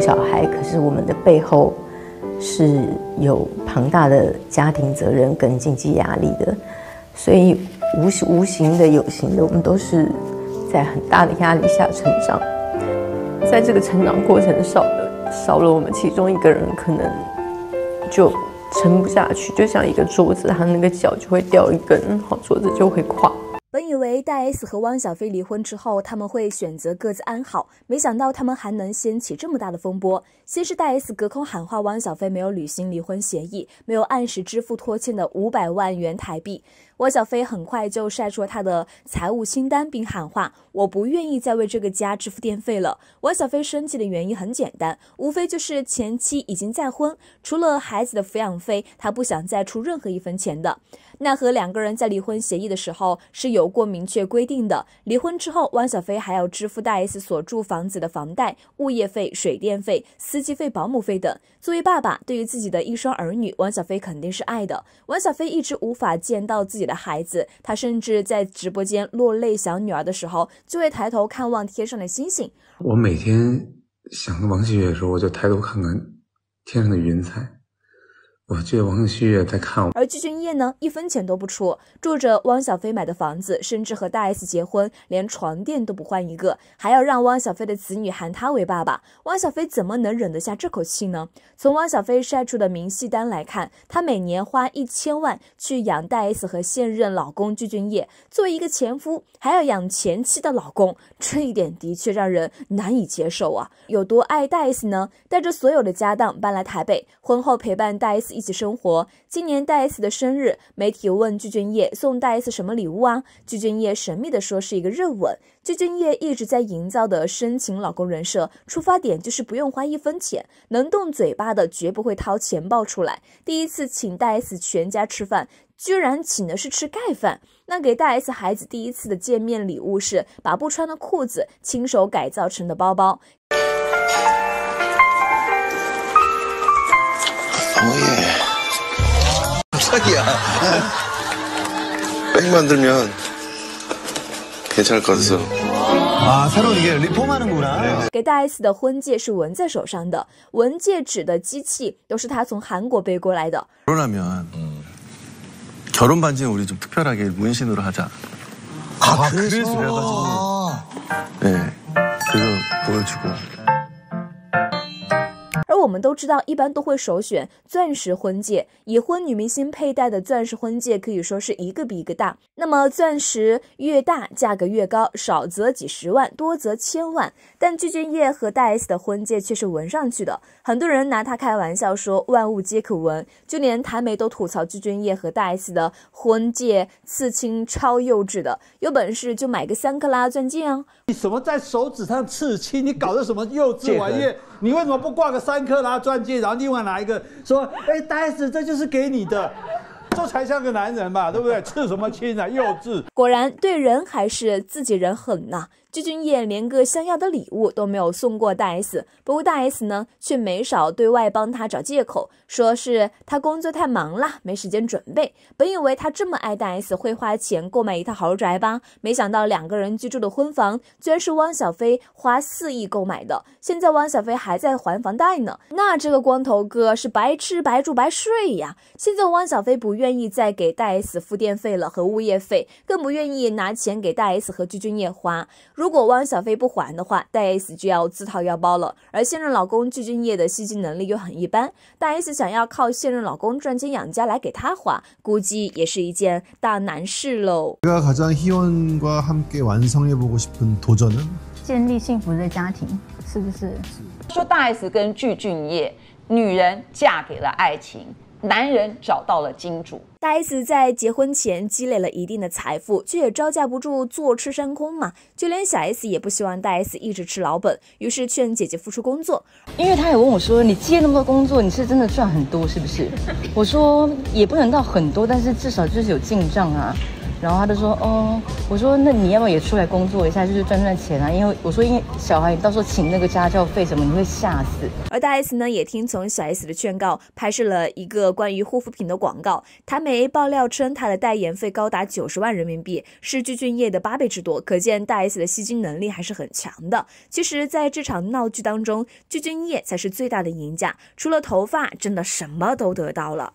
小孩，可是我们的背后是有庞大的家庭责任跟经济压力的，所以无形无形的、有形的，我们都是在很大的压力下成长。在这个成长过程少了少了我们其中一个人，可能就撑不下去，就像一个桌子，它那个脚就会掉一根，好桌子就会垮。本以为大 S 和汪小菲离婚之后，他们会选择各自安好，没想到他们还能掀起这么大的风波。先是大 S 隔空喊话汪小菲没有履行离婚协议，没有按时支付拖欠的五百万元台币。汪小菲很快就晒出了他的财务清单，并喊话：“我不愿意再为这个家支付电费了。”汪小菲生气的原因很简单，无非就是前妻已经再婚，除了孩子的抚养费，他不想再出任何一分钱的。奈何两个人在离婚协议的时候是有过明确规定的，离婚之后，汪小菲还要支付大 S 所住房子的房贷、物业费、水电费、司机费、保姆费等。作为爸爸，对于自己的一双儿女，汪小菲肯定是爱的。汪小菲一直无法见到自己的孩子，他甚至在直播间落泪想女儿的时候，就会抬头看望天上的星星。我每天想王喜悦的时候，我就抬头看看天上的云彩。我记得王旭也在看我，而具俊晔呢，一分钱都不出，住着汪小菲买的房子，甚至和大 S 结婚，连床垫都不换一个，还要让汪小菲的子女喊他为爸爸。汪小菲怎么能忍得下这口气呢？从汪小菲晒出的明细单来看，他每年花一千万去养大 S 和现任老公具俊晔，作为一个前夫，还要养前妻的老公，这一点的确让人难以接受啊！有多爱大 S 呢？带着所有的家当搬来台北，婚后陪伴大 S。一起生活。今年大 S 的生日，媒体问具俊晔送大 S 什么礼物啊？具俊晔神秘的说是一个热吻。具俊晔一直在营造的深情老公人设，出发点就是不用花一分钱，能动嘴巴的绝不会掏钱包出来。第一次请大 S 全家吃饭，居然请的是吃盖饭。那给大 S 孩子第一次的见面礼物是把不穿的裤子亲手改造成的包包。 어 예. 자기야. 백 만들면 괜찮을 것 같아서. 아, 새로 이게 리폼하는구나. 给大 S 的婚戒是纹在手上的，纹戒指的机器都是他从韩国背过来的。 결혼하면 결혼 반지는 우리 좀 특별하게 문신으로 하자. 아, 그래서 그래가지고 네 그래서 보여주고. 而我们都知道，一般都会首选钻石婚戒。已婚女明星佩戴的钻石婚戒可以说是一个比一个大。那么钻石越大，价格越高，少则几十万，多则千万。但具俊晔和大 S 的婚戒却是纹上去的，很多人拿他开玩笑说万物皆可纹，就连台媒都吐槽具俊晔和大 S 的婚戒刺青超幼稚的。有本事就买个三克拉钻戒啊！你什么在手指上刺青？你搞的什么幼稚玩意？你为什么不挂个三克拉钻戒，然后另外拿一个说，哎，大 S 这就是给你的，这才像个男人嘛，对不对？刺什么青啊，幼稚！果然对人还是自己人狠呐。鞠俊晔连个想要的礼物都没有送过大 S，不过大 S 呢却没少对外帮他找借口，说是他工作太忙了，没时间准备。本以为他这么爱大 S 会花钱购买一套豪宅吧，没想到两个人居住的婚房居然是汪小菲花四亿购买的，现在汪小菲还在还房贷呢。那这个光头哥是白吃白住白睡呀！现在汪小菲不愿意再给大 S 付电费了和物业费，更不愿意拿钱给大 S 和鞠俊晔花。如如果汪小菲不还的话大 s 就要自掏腰包了。而现任老公具俊业的吸金能力又很一般大 s 想要靠现任老公赚钱养家来给他花估计也是一件大难事喽。建立幸福的家庭是不是？说大 s 跟具俊业女人嫁给了爱情男人找到了金主。大 S 在结婚前积累了一定的财富，却也招架不住坐吃山空嘛。就连小 S 也不希望大 S 一直吃老本，于是劝姐姐复出工作。因为他也问我说：“你接那么多工作，你是真的赚很多是不是？”我说：“也不能到很多，但是至少就是有进账啊。”然后他就说哦，我说那你要不要也出来工作一下，就是赚赚钱啊？因为我说因为小孩你到时候请那个家教费什么，你会吓死。而大 S 呢也听从小 S 的劝告，拍摄了一个关于护肤品的广告。台媒爆料称，他的代言费高达九十万人民币，是具俊晔的八倍之多，可见大 S 的吸金能力还是很强的。其实，在这场闹剧当中，具俊晔才是最大的赢家，除了头发，真的什么都得到了。